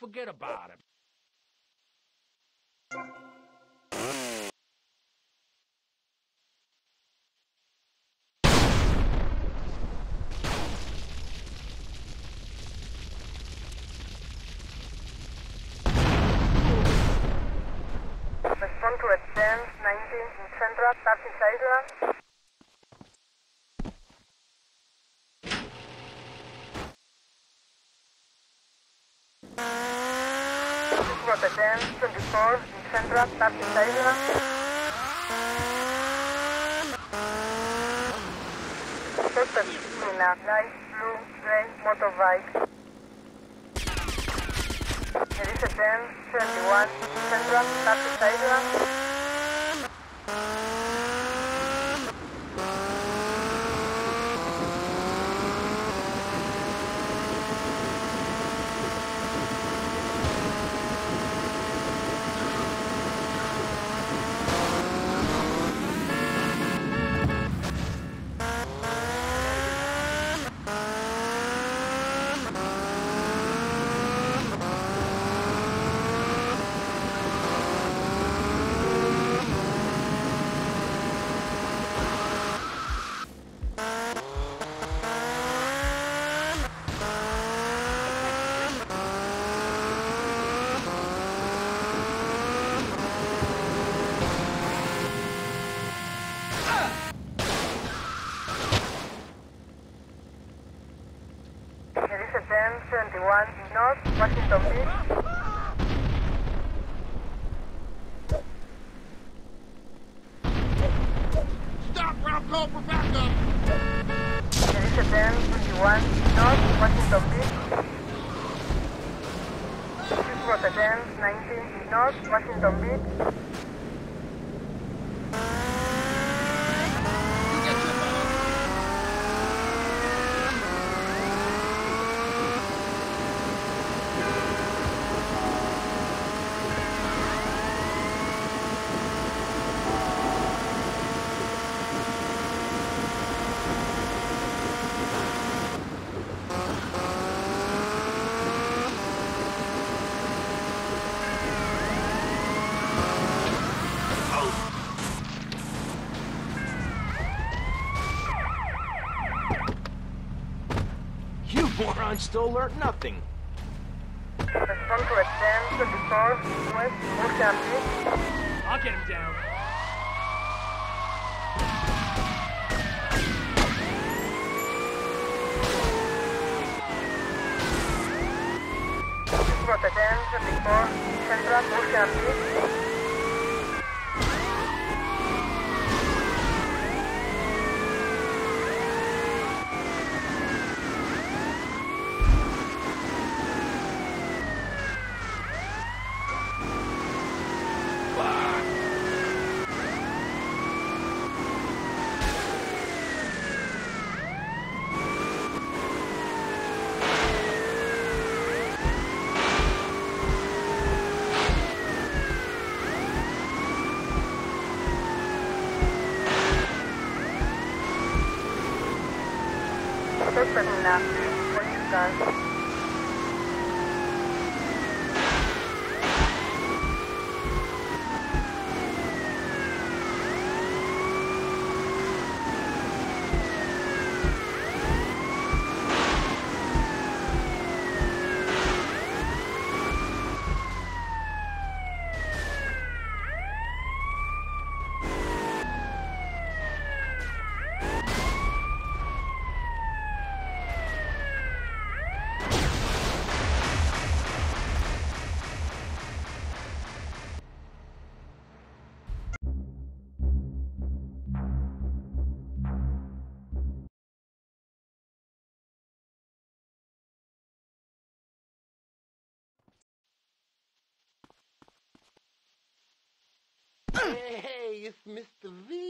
Forget about it. Respond to advance 19 in Central, Starfish Island. This 24 Central, Starfish Island. Suspect in light blue gray motorbike. There is a 1071 Central Island. There is a 1071 North Washington Beach. Called for backup! There is a 1021 North Washington Beach. This was a 1019 North Washington Beach. You get your fellow. You morons still learned nothing. Respond to a 1024 West Ocean Beach. I'll get him down. This was a 1024 Central Ocean Beach. Suspect in a police Hey, it's Mr. V.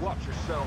Watch yourself.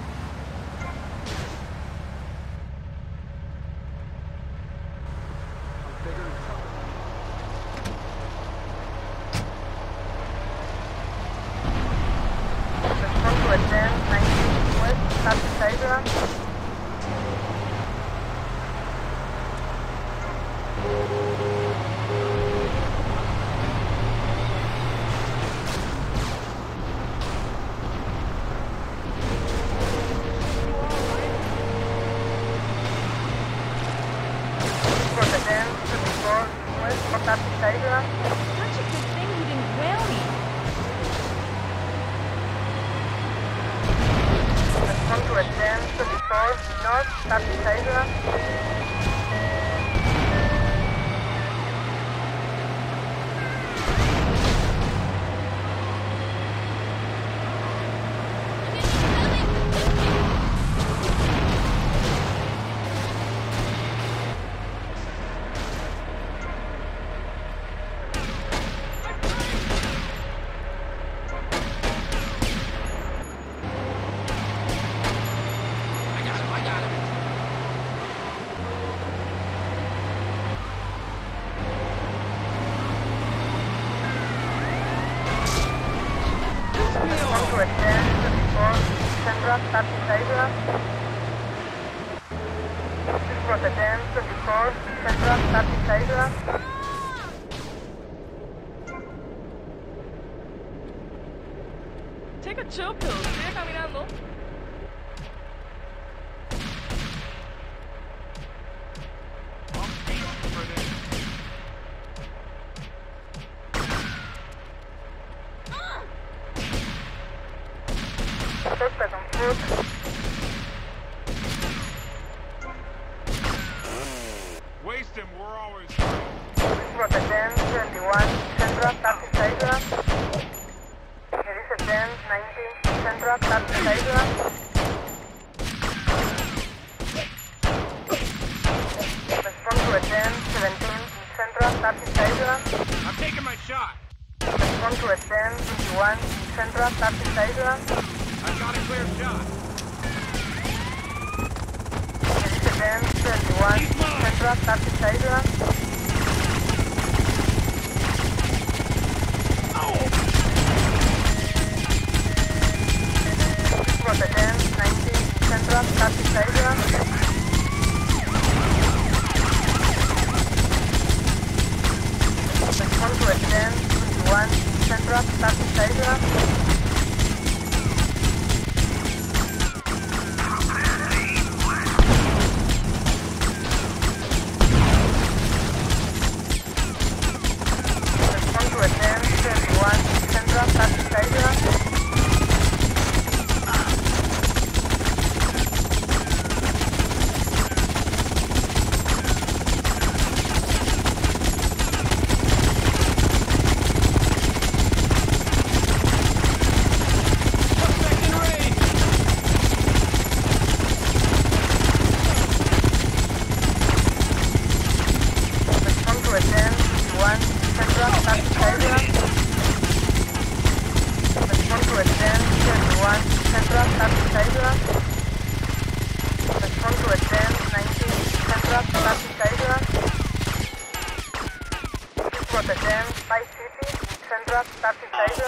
Such a good thing he didn't whale me. Respond to advance 24 north, Starfish Island. Respond to advance 24 central, Starfish Island. This was advance 24 central, Starfish Island. Take a chill pill. Sigue caminando. Suspect on foot. Shot. Advance 21 central, Starfish Island. This was advance 19 central, Thailand. Respond to advance 21 central, Starfish Island. Respond to advance 21 central, Starfish Island. Respond to advance 21 central, Starfish Island. Respond to advance 21 central, Thailand. Respond to advance 19 central, Starfish Island. This advance 5 city, central, Starfish Island.